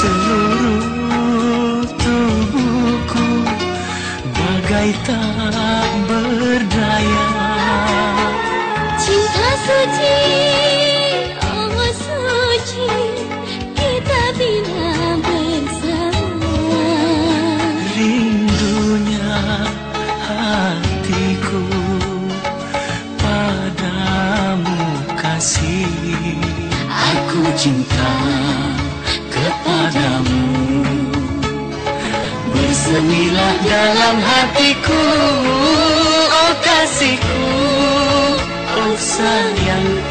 seluruh tubuhku bagai tak berdaya. Cinta suci Allah suci kita bina bersama. Rindunya hatiku padamu kasih. Aku cinta kamu Bersemilah dalam hatiku Oh kasihku. Oh sayangku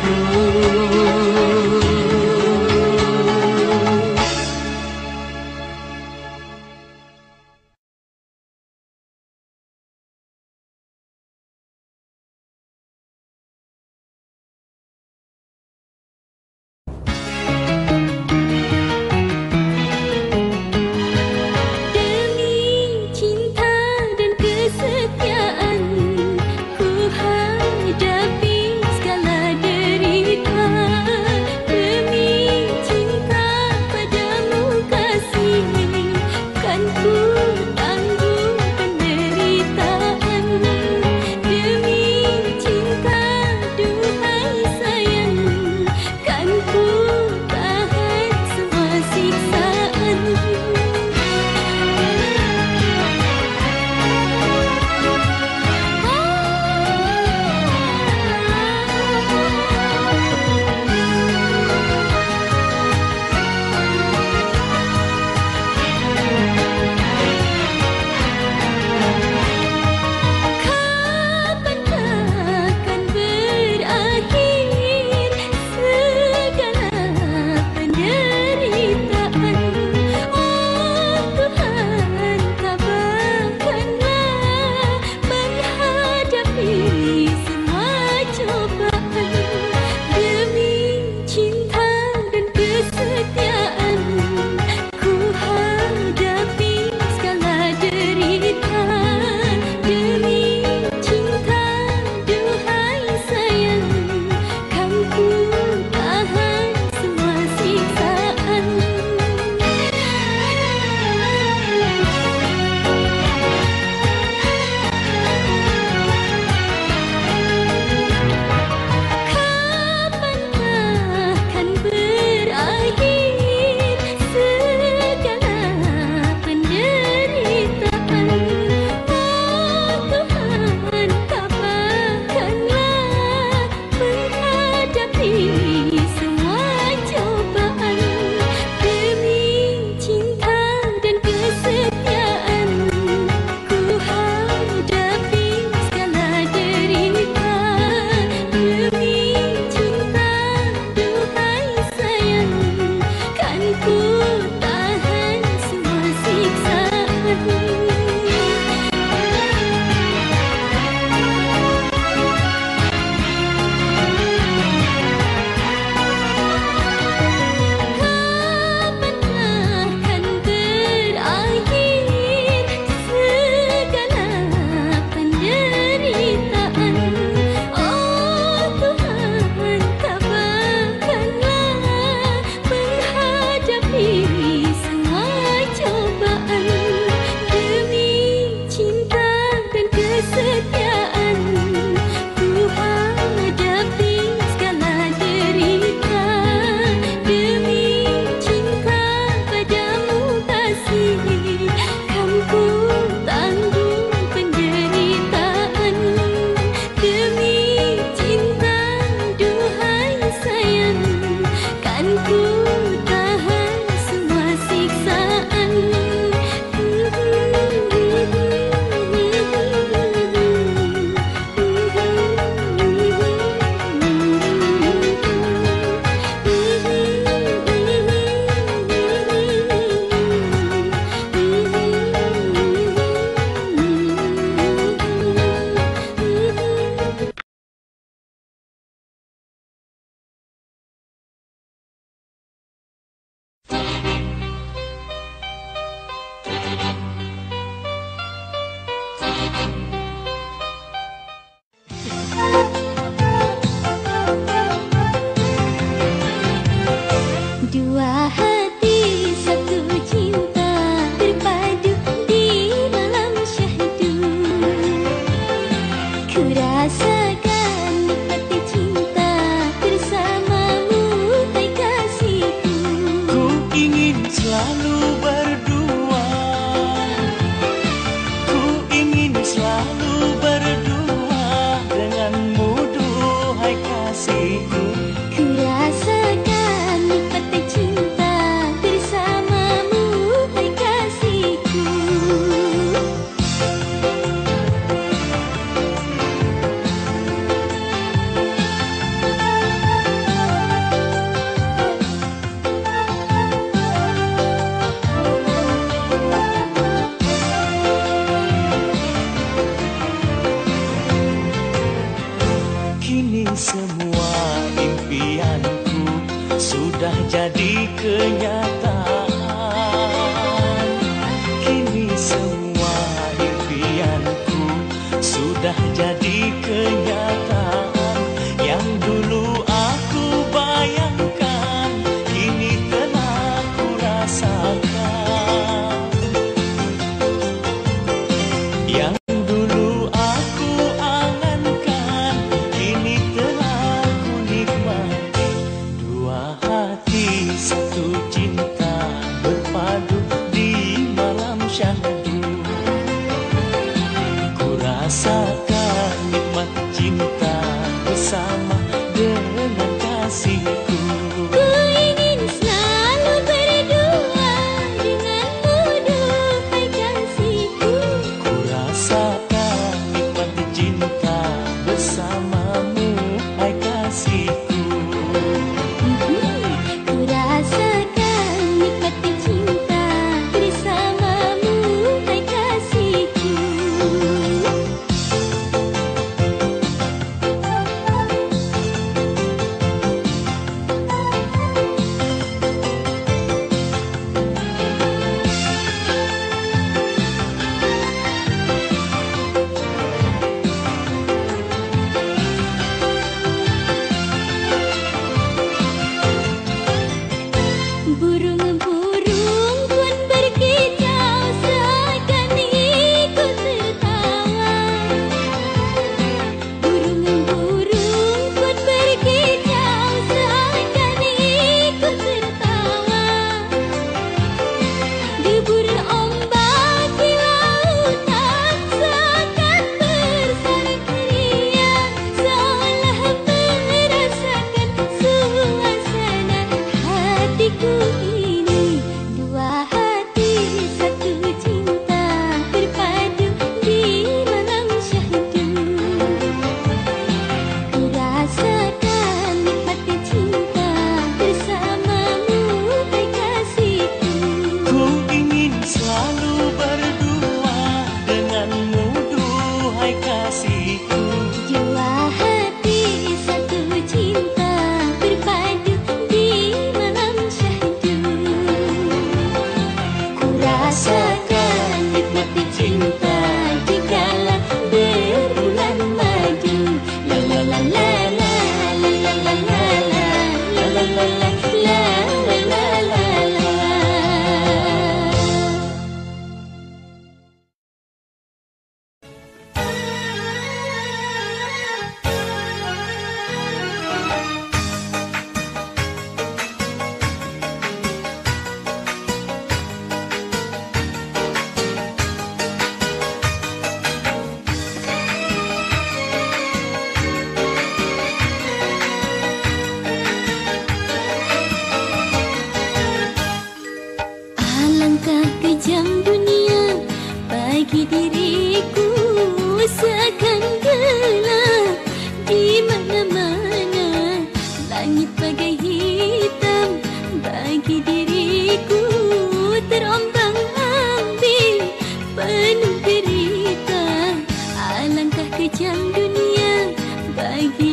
Tangki diriku terombang-ambing penuh derita alangkah kejam dunia bagi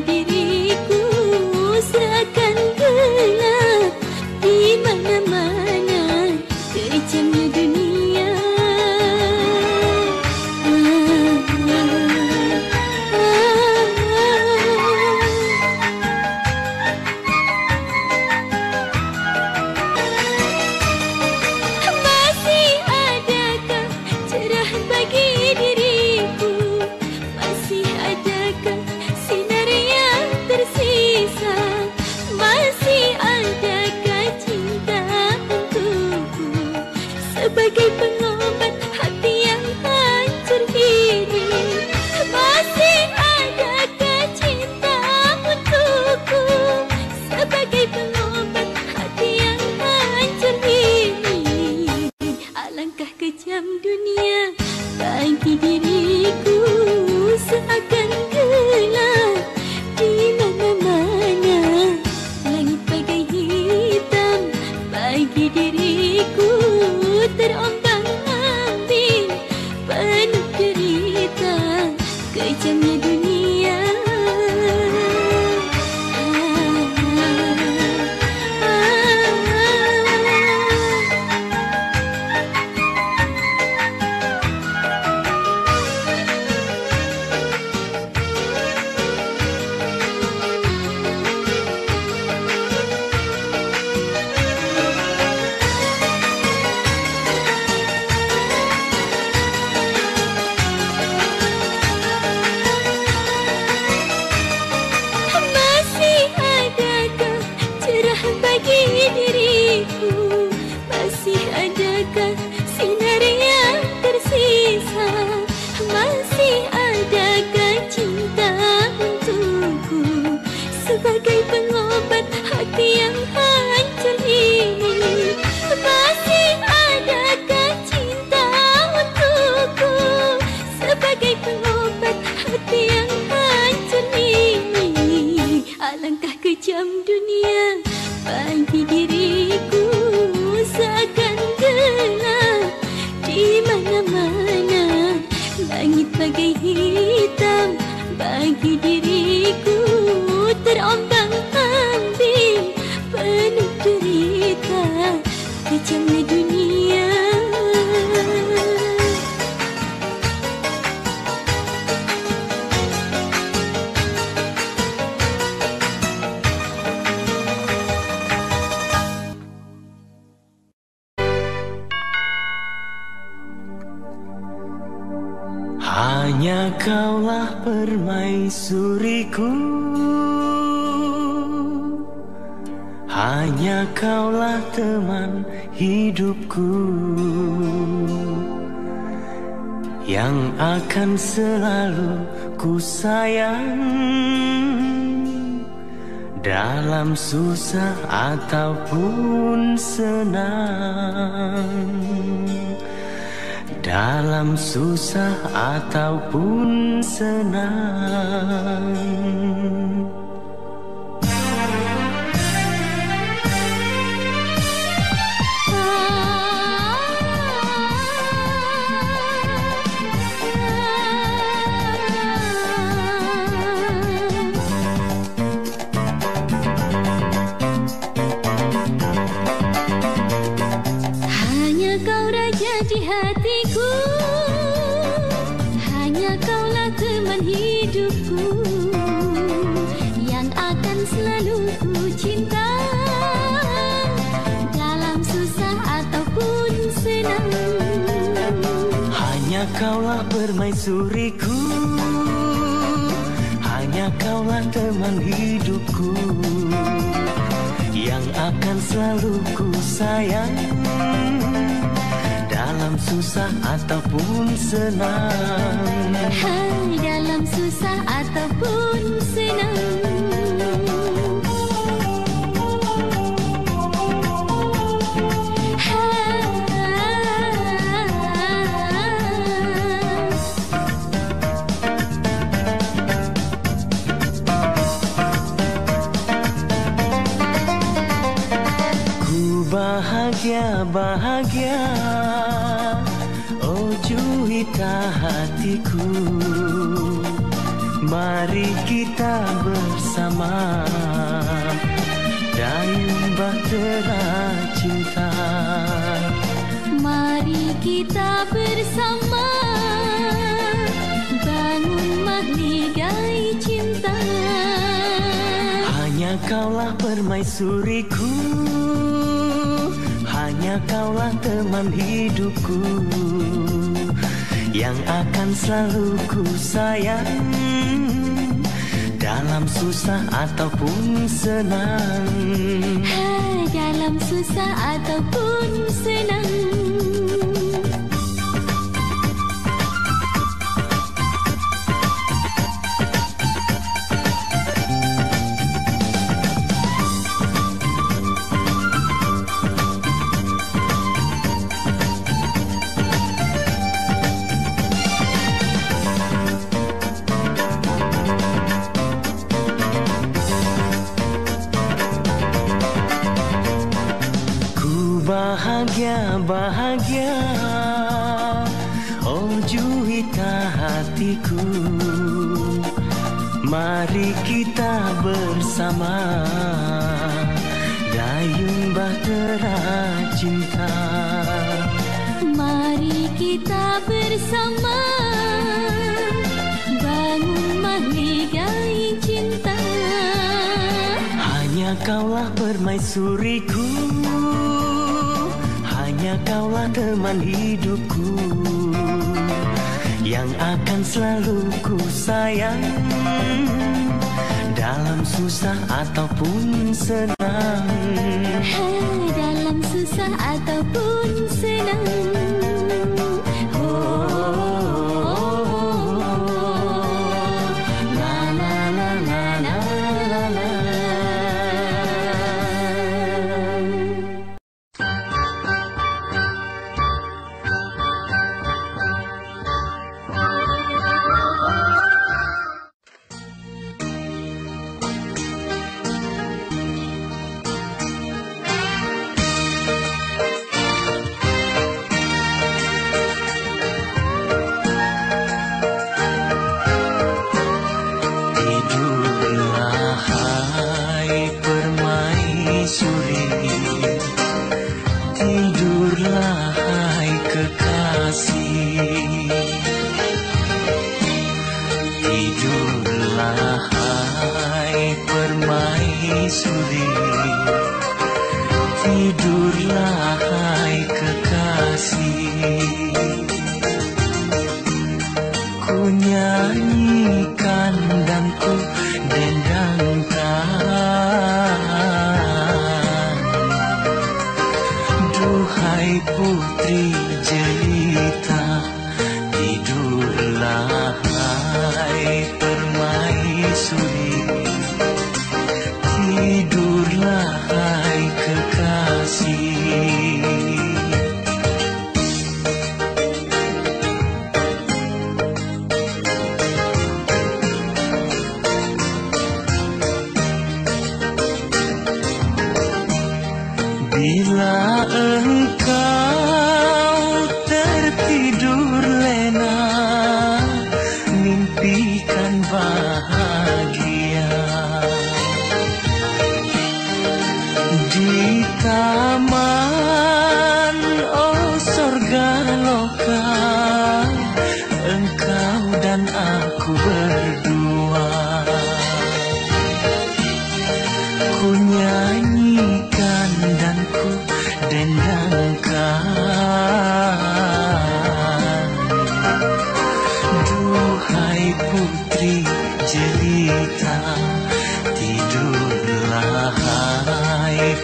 susah ataupun senang. Dalam susah ataupun senang susah ataupun senang permaisuriku hanya kaulah teman hidupku Yang akan selalu ku sayang Dalam susah ataupun senang. Hai, Dalam susah ataupun senang antara cinta. Mari kita bersama Bangun mahligai cinta. Hanya kaulah permaisuriku Hanya kaulah teman hidupku. Yang akan selalu ku sayang Dalam susah ataupun senang. Hey dalam susah ataupun senang.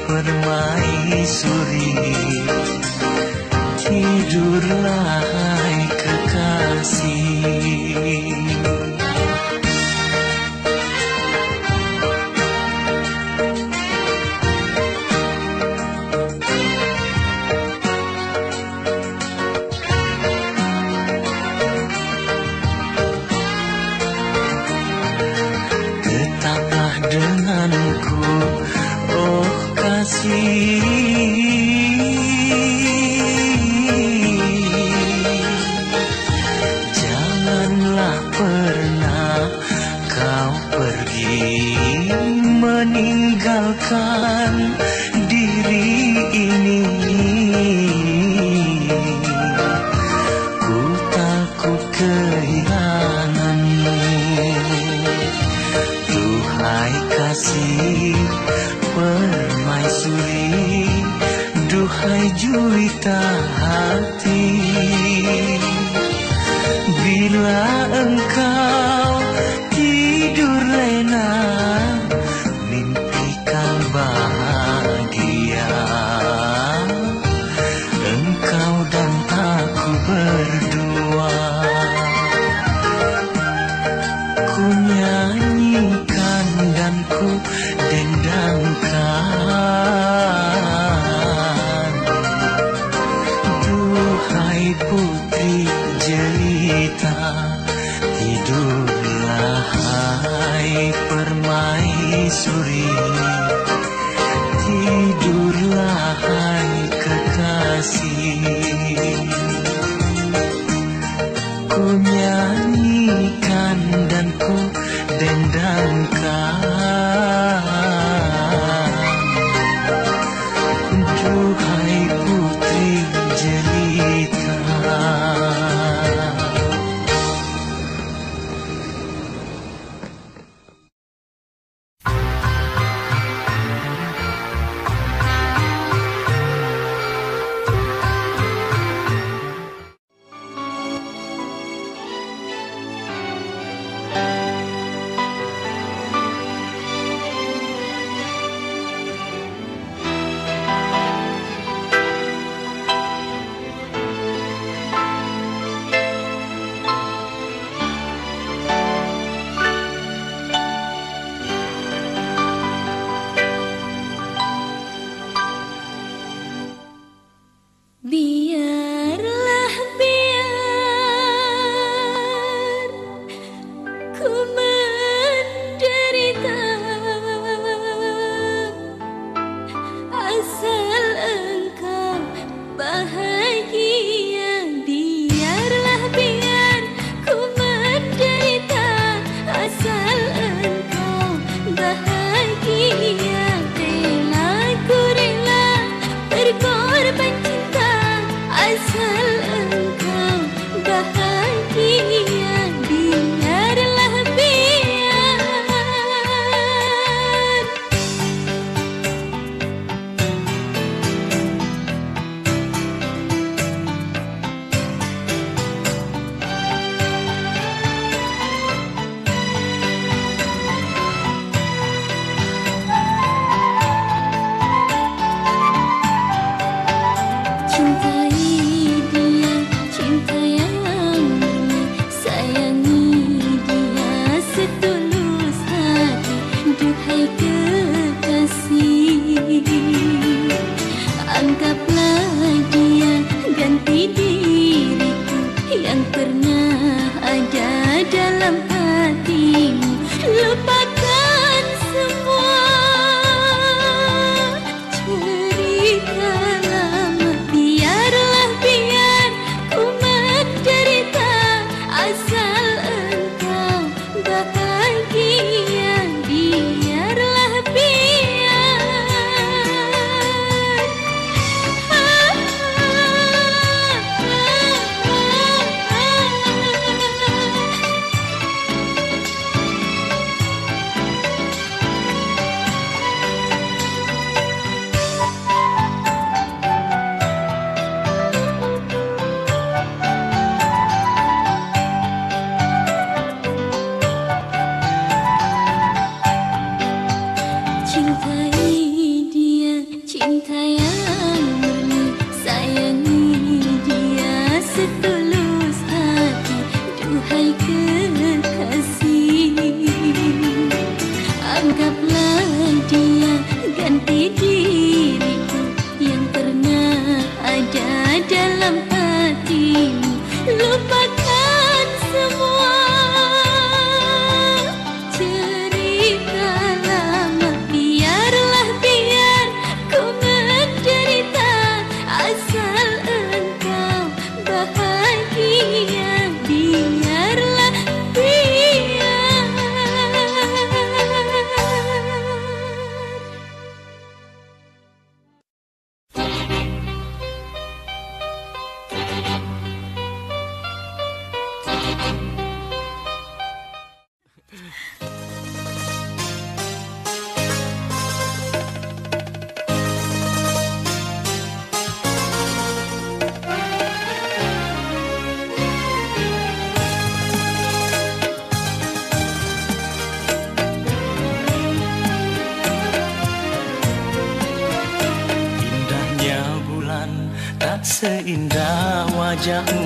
permai suri. Tidurlah kekasih. Ku nyanyikan dan ku dendangkan 혼자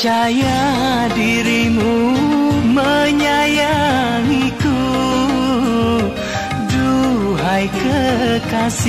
percaya dirimu menyayangiku Duhai kekasih.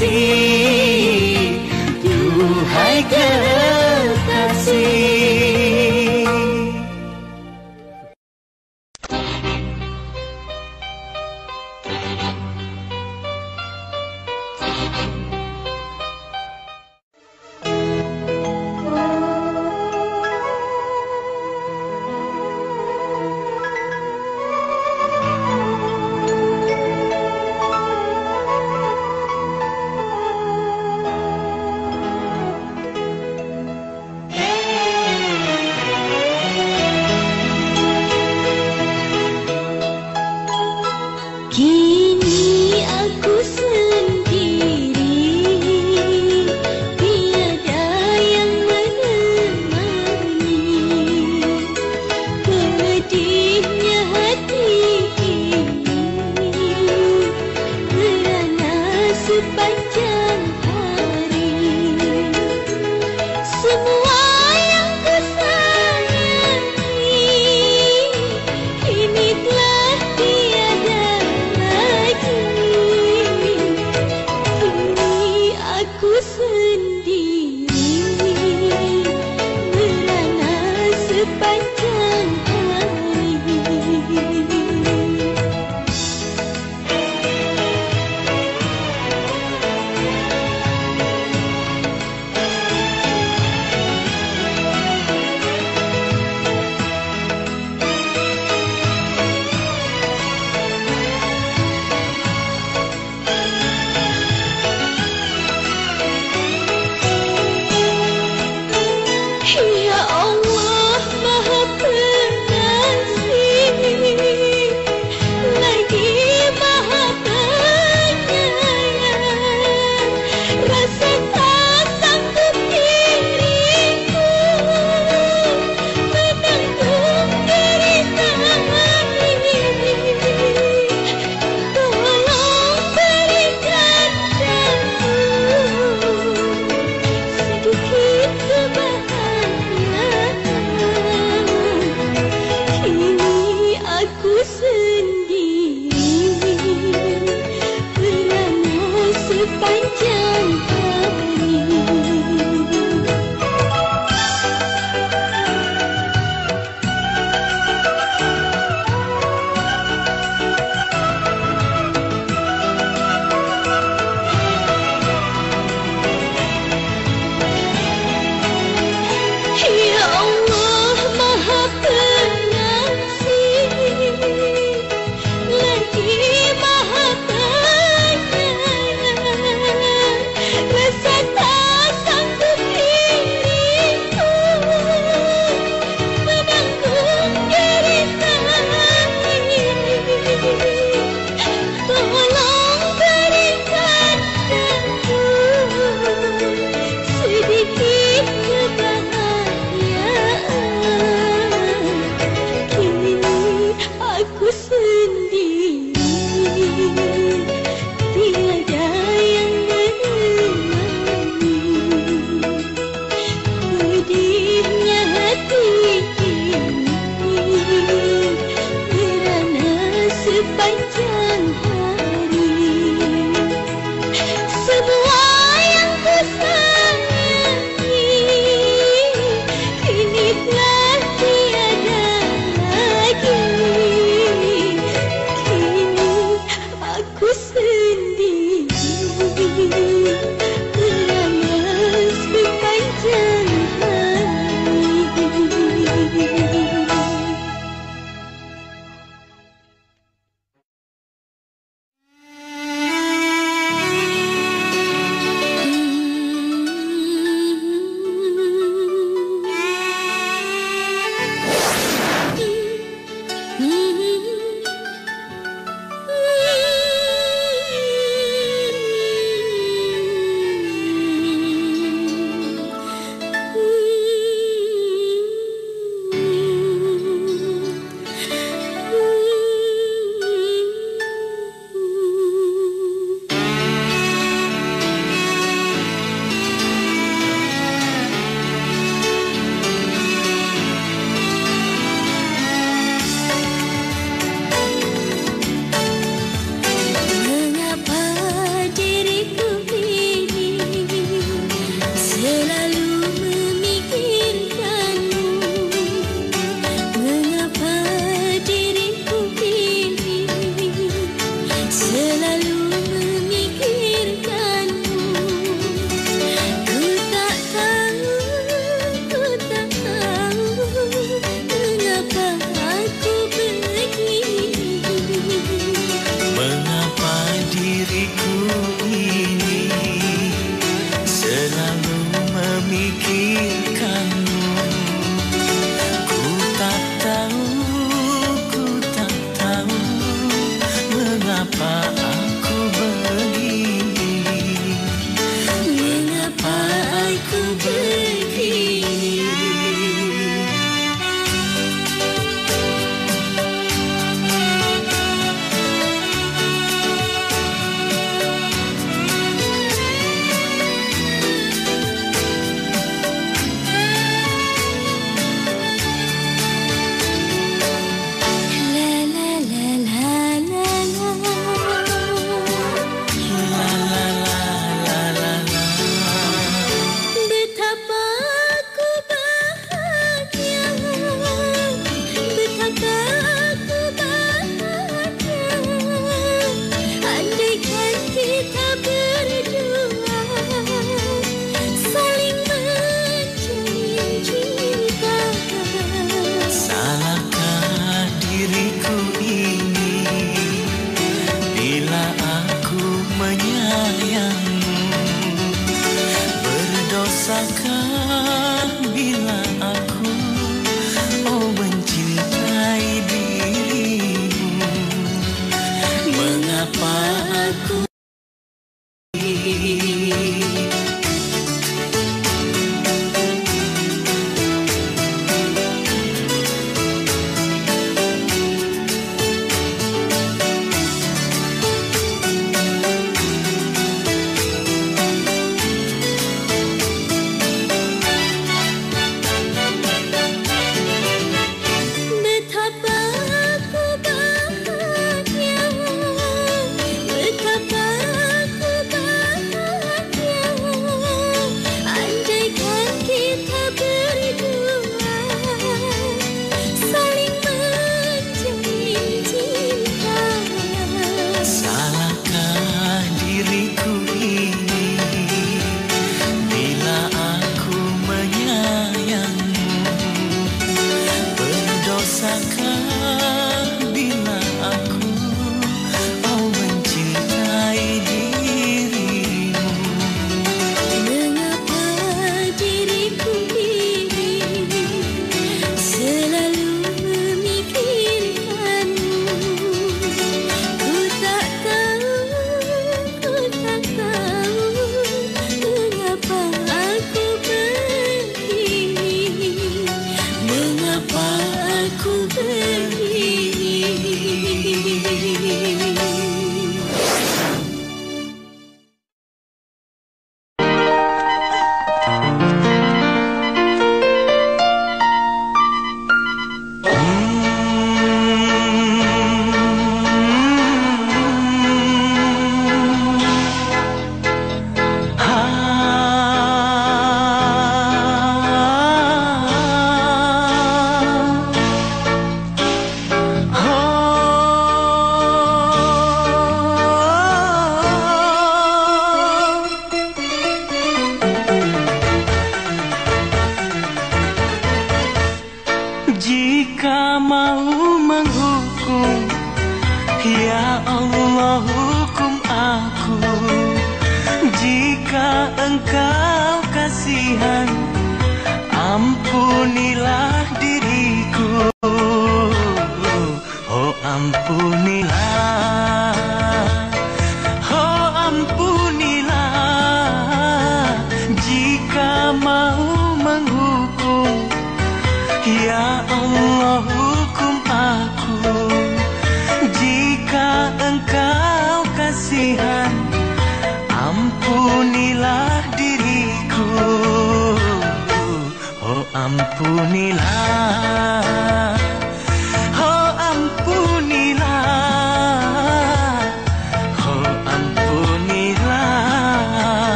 kasih Duhai kasih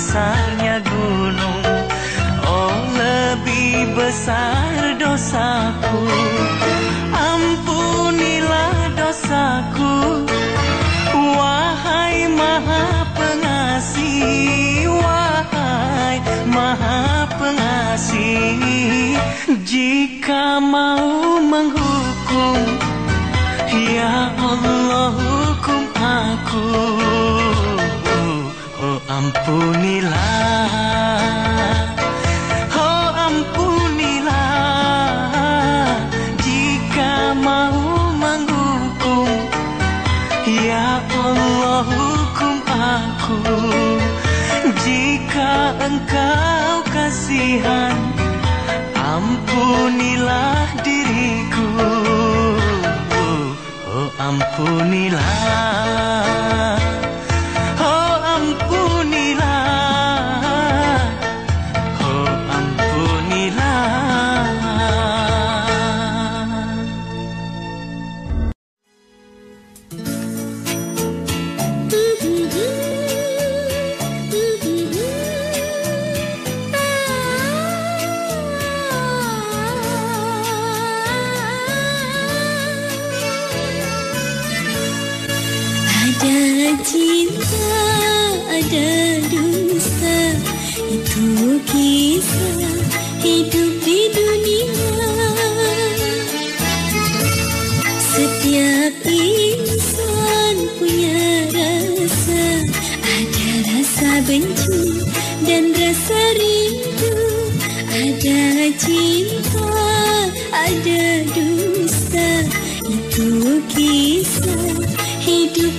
Besar-besarnya gunung. Oh lebih besar dosaku ampunilah kisah hidup